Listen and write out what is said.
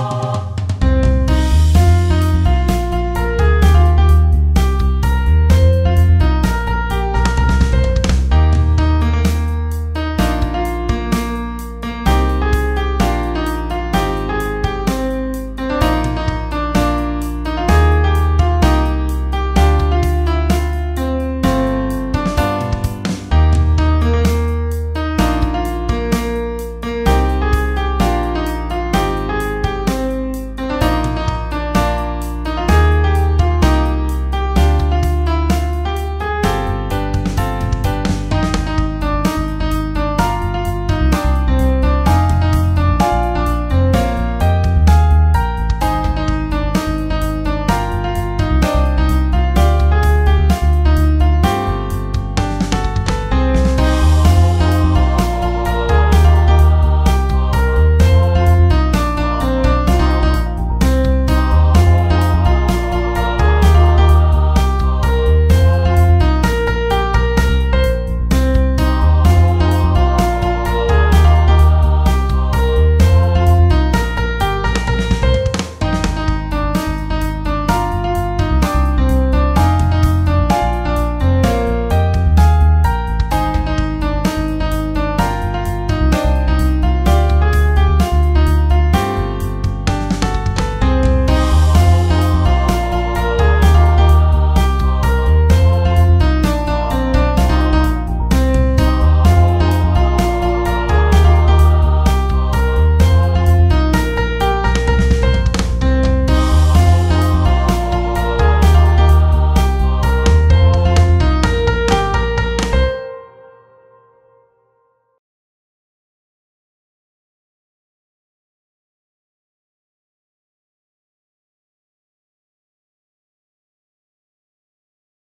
Oh.